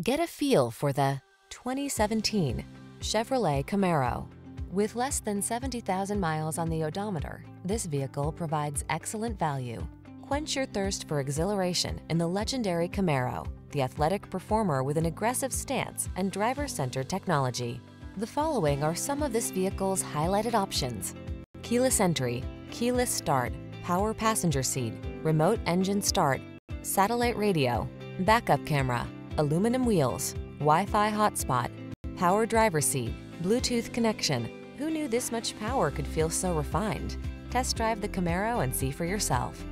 Get a feel for the 2017 Chevrolet Camaro. With less than 70,000 miles on the odometer, this vehicle provides excellent value. Quench your thirst for exhilaration in the legendary Camaro, the athletic performer with an aggressive stance and driver-centered technology. The following are some of this vehicle's highlighted options. Keyless entry, keyless start, power passenger seat, remote engine start, satellite radio, backup camera, aluminum wheels, Wi-Fi hotspot, power driver seat, Bluetooth connection. Who knew this much power could feel so refined? Test drive the Camaro and see for yourself.